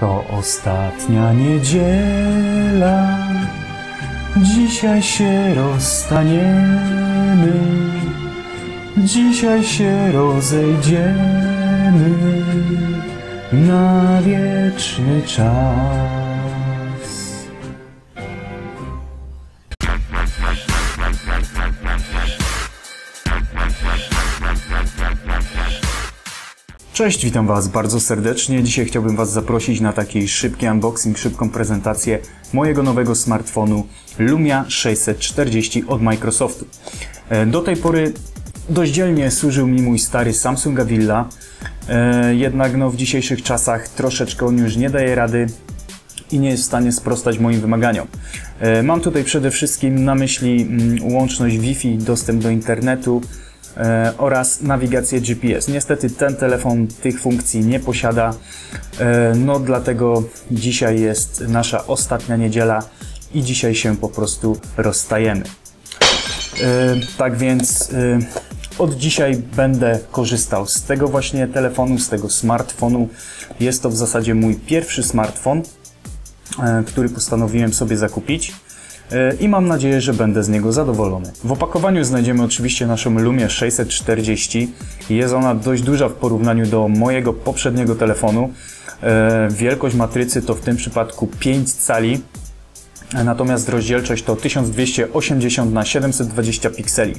To ostatnia niedziela, dzisiaj się rozstaniemy, dzisiaj się rozejdziemy na wieczny czas. Cześć, witam Was bardzo serdecznie. Dzisiaj chciałbym Was zaprosić na taki szybki unboxing, szybką prezentację mojego nowego smartfonu Lumia 640 od Microsoftu. E, do tej pory dość dzielnie służył mi mój stary Samsung Avilla, e, jednak no, w dzisiejszych czasach troszeczkę on już nie daje rady i nie jest w stanie sprostać moim wymaganiom. E, mam tutaj przede wszystkim na myśli mm, łączność Wi-Fi, dostęp do internetu, oraz nawigację GPS. Niestety ten telefon tych funkcji nie posiada, e, no dlatego dzisiaj jest nasza ostatnia niedziela i dzisiaj się po prostu rozstajemy. E, tak więc od dzisiaj będę korzystał z tego właśnie telefonu, z tego smartfonu. Jest to w zasadzie mój pierwszy smartfon, który postanowiłem sobie zakupić. E, i mam nadzieję, że będę z niego zadowolony. W opakowaniu znajdziemy oczywiście naszą Lumię 640. Jest ona dość duża w porównaniu do mojego poprzedniego telefonu. E, wielkość matrycy to w tym przypadku 5 cali, natomiast rozdzielczość to 1280 na 720 pikseli.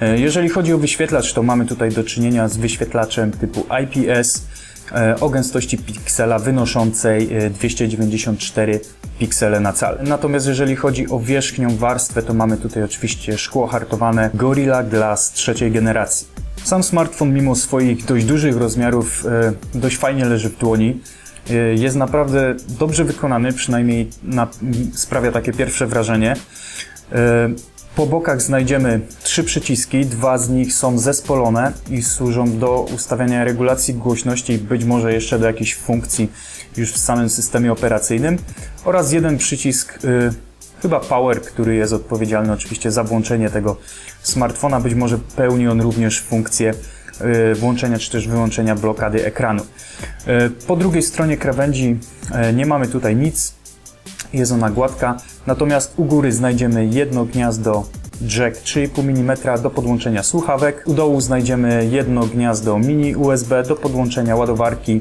E, jeżeli chodzi o wyświetlacz, to mamy tutaj do czynienia z wyświetlaczem typu IPS o gęstości piksela wynoszącej 294 piksele na cal. Natomiast jeżeli chodzi o wierzchnią warstwę, to mamy tutaj oczywiście szkło hartowane Gorilla Glass trzeciej generacji. Sam smartfon mimo swoich dość dużych rozmiarów e, dość fajnie leży w dłoni. E, jest naprawdę dobrze wykonany, przynajmniej na, sprawia takie pierwsze wrażenie. Po bokach znajdziemy trzy przyciski, dwa z nich są zespolone i służą do ustawiania regulacji głośności, być może jeszcze do jakichś funkcji już w samym systemie operacyjnym oraz jeden przycisk, y, chyba Power, który jest odpowiedzialny oczywiście za włączenie tego smartfona. Być może pełni on również funkcję y, włączenia czy też wyłączenia blokady ekranu. Y, po drugiej stronie krawędzi nie mamy tutaj nic, jest ona gładka, natomiast u góry znajdziemy jedno gniazdo jack 3,5 mm do podłączenia słuchawek. U dołu znajdziemy jedno gniazdo mini USB do podłączenia ładowarki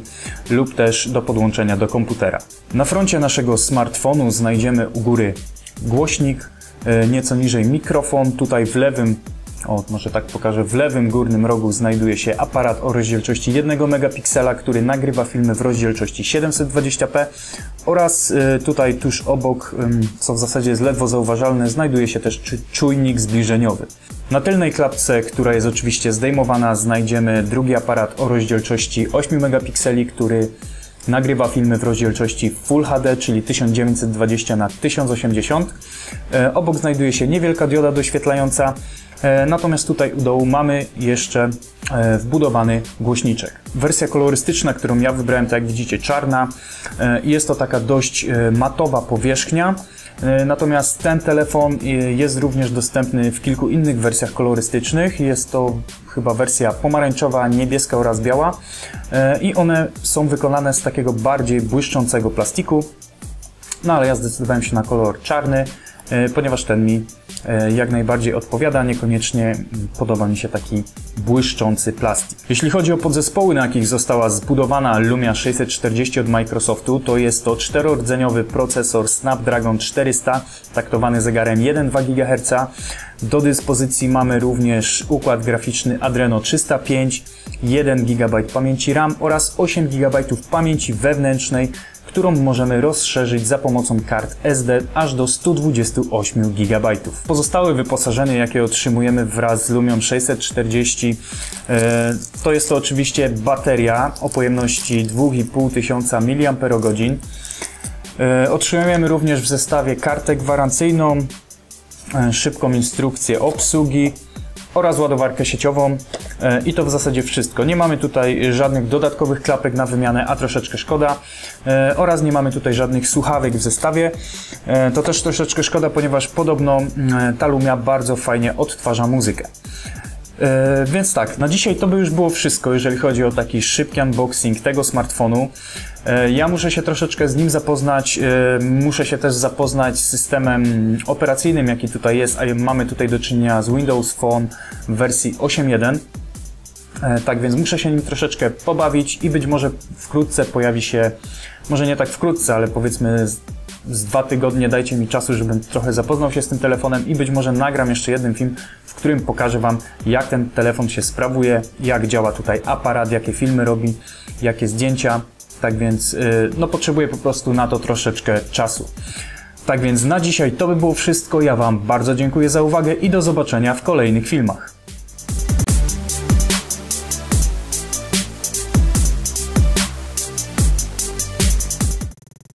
lub też do podłączenia do komputera. Na froncie naszego smartfonu znajdziemy u góry głośnik, e, nieco niżej mikrofon, tutaj w lewym o, może tak pokażę, w lewym górnym rogu znajduje się aparat o rozdzielczości 1 megapiksela, który nagrywa filmy w rozdzielczości 720p oraz y, tutaj tuż obok, co w zasadzie jest ledwo zauważalne, znajduje się też czujnik zbliżeniowy. Na tylnej klapce, która jest oczywiście zdejmowana, znajdziemy drugi aparat o rozdzielczości 8 megapikseli, który nagrywa filmy w rozdzielczości Full HD, czyli 1920 x 1080. Obok znajduje się niewielka dioda doświetlająca, E, natomiast tutaj u dołu mamy jeszcze e, wbudowany głośniczek. Wersja kolorystyczna, którą ja wybrałem, tak jak widzicie, czarna. E, jest to taka dość matowa powierzchnia. Natomiast ten telefon jest również dostępny w kilku innych wersjach kolorystycznych. Jest to chyba wersja pomarańczowa, niebieska oraz biała. I one są wykonane z takiego bardziej błyszczącego plastiku. No ale ja zdecydowałem się na kolor czarny. E, ponieważ ten mi e, jak najbardziej odpowiada, niekoniecznie podoba mi się taki błyszczący plastik. Jeśli chodzi o podzespoły, na jakich została zbudowana Lumia 640 od Microsoftu, to jest to czterordzeniowy procesor Snapdragon 400, taktowany zegarem 1,2 GHz. Do dyspozycji mamy również układ graficzny Adreno 305, 1 GB pamięci RAM oraz 8 GB pamięci wewnętrznej którą możemy rozszerzyć za pomocą kart SD aż do 128 GB. Pozostałe wyposażenie, jakie otrzymujemy wraz z Lumią 640, e, to jest to oczywiście bateria o pojemności 2500 mAh. Otrzymujemy również w zestawie kartę gwarancyjną, e, szybką instrukcję obsługi, oraz ładowarkę sieciową e, i to w zasadzie wszystko. Nie mamy tutaj żadnych dodatkowych klapek na wymianę, a troszeczkę szkoda e, oraz nie mamy tutaj żadnych słuchawek w zestawie. E, to też troszeczkę szkoda, ponieważ podobno ta Lumia bardzo fajnie odtwarza muzykę. E, więc tak, na dzisiaj to by już było wszystko, jeżeli chodzi o taki szybki unboxing tego smartfonu. E, ja muszę się troszeczkę z nim zapoznać, e, muszę się też zapoznać z systemem operacyjnym, jaki tutaj jest, a mamy tutaj do czynienia z Windows Phone w wersji 8.1. E, Tak więc muszę się nim troszeczkę pobawić i być może wkrótce pojawi się, może nie tak wkrótce, ale powiedzmy z, z dwa tygodnie dajcie mi czasu, żebym trochę zapoznał się z tym telefonem i być może nagram jeszcze jeden film, w którym pokażę Wam, jak ten telefon się sprawuje, jak działa tutaj aparat, jakie filmy robi, jakie zdjęcia. Tak więc y, no, potrzebuję po prostu na to troszeczkę czasu. Tak więc na dzisiaj to by było wszystko. Ja Wam bardzo dziękuję za uwagę i do zobaczenia w kolejnych filmach.